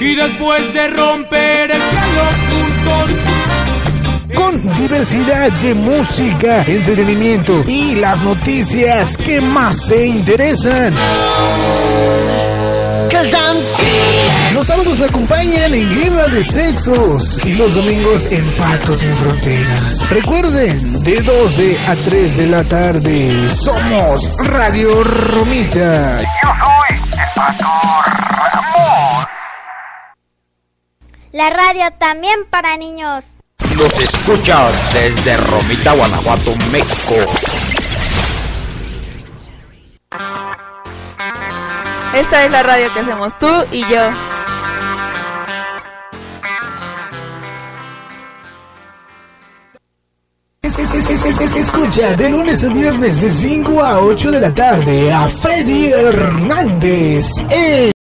y después de romper el cielo juntos. Con diversidad de música, entretenimiento y las noticias que más te interesan. Los sábados me acompañan en Guerra de Sexos y los domingos en Patos sin Fronteras. Recuerden, de 12 a 3 de la tarde, somos Radio Romita. La radio también para niños. Los escuchas desde Romita, Guanajuato, México. Esta es la radio que hacemos tú y yo. Escucha de lunes a viernes de 5 a 8 de la tarde a Freddy Hernández. en